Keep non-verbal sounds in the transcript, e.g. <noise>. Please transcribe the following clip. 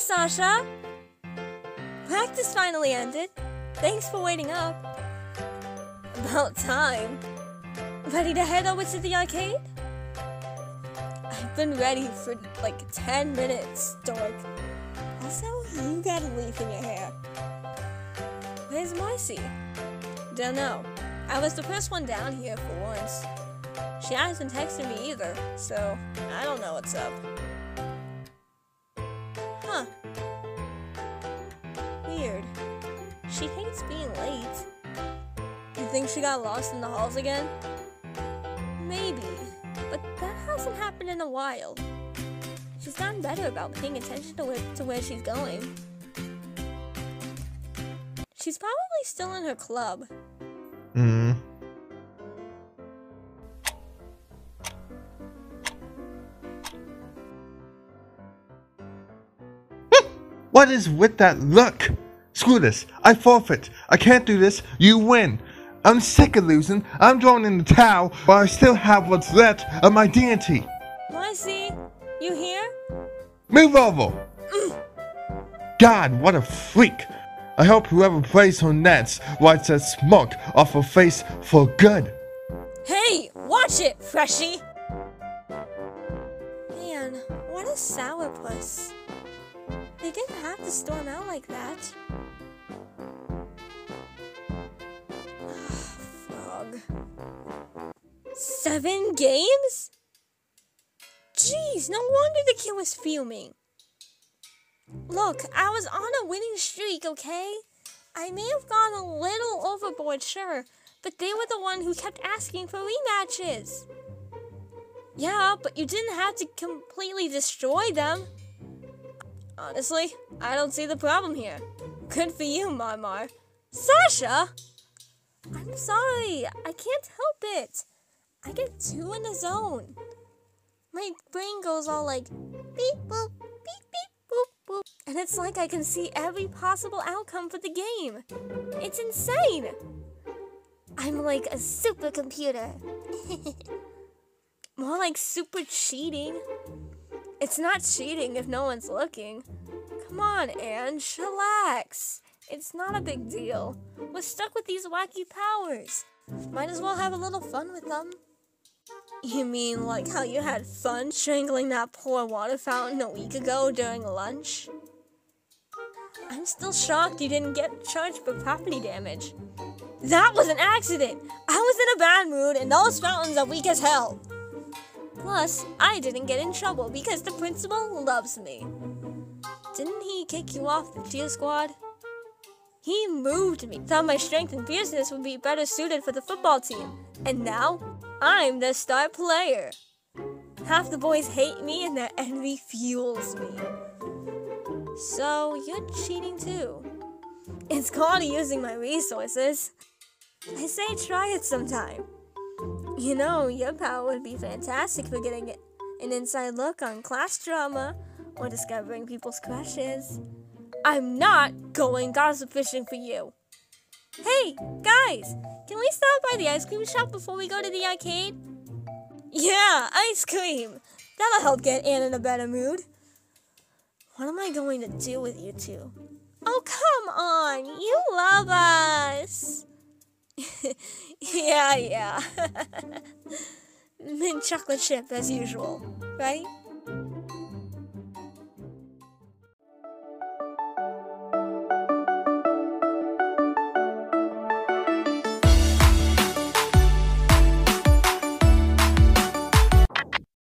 Sasha! Practice finally ended. Thanks for waiting up. About time. Ready to head over to the arcade? I've been ready for like 10 minutes, Dork. Also, you got a leaf in your hair. Where's Marcy? Don't know. I was the first one down here for once. She hasn't texted me either, so I don't know what's up. Hates being late. You think she got lost in the halls again? Maybe, but that hasn't happened in a while. She's gotten better about paying attention to where, to where she's going. She's probably still in her club. Hmm. What is with that look? Screw this. I forfeit. I can't do this. You win. I'm sick of losing. I'm throwing in the towel, but I still have what's left of my deity. Marcy, you here? Move over. God, what a freak. I hope whoever plays her nets wipes that smoke off her face for good. Hey, watch it, freshie! Man, what a sourpuss. They didn't have to storm out like that. Seven games? Jeez, no wonder the kid was fuming. Look, I was on a winning streak, okay? I may have gone a little overboard, sure, but they were the one who kept asking for rematches. Yeah, but you didn't have to completely destroy them. Honestly, I don't see the problem here. Good for you, Marmar. Sasha! I'm sorry, I can't help it. I get too in the zone. My brain goes all like beep boop, beep beep boop boop. And it's like I can see every possible outcome for the game. It's insane. I'm like a supercomputer. <laughs> More like super cheating. It's not cheating if no one's looking. Come on, Ange, relax. It's not a big deal. We're stuck with these wacky powers. Might as well have a little fun with them. You mean like how you had fun strangling that poor water fountain a week ago during lunch? I'm still shocked you didn't get charged for property damage. That was an accident! I was in a bad mood and those fountains are weak as hell. Plus, I didn't get in trouble because the principal loves me. Didn't he kick you off the cheer squad? He moved me, thought my strength and fierceness would be better suited for the football team. And now, I'm the star player. Half the boys hate me and their envy fuels me. So, you're cheating too. It's called using my resources. I say try it sometime. You know, your power would be fantastic for getting an inside look on class drama or discovering people's crushes. I'm not going gossip fishing for you. Hey, guys, can we stop by the ice cream shop before we go to the arcade? Yeah, ice cream. That'll help get Anne in a better mood. What am I going to do with you two? Oh, come on. You love us. <laughs> yeah, yeah. <laughs> Mint chocolate chip as usual, right?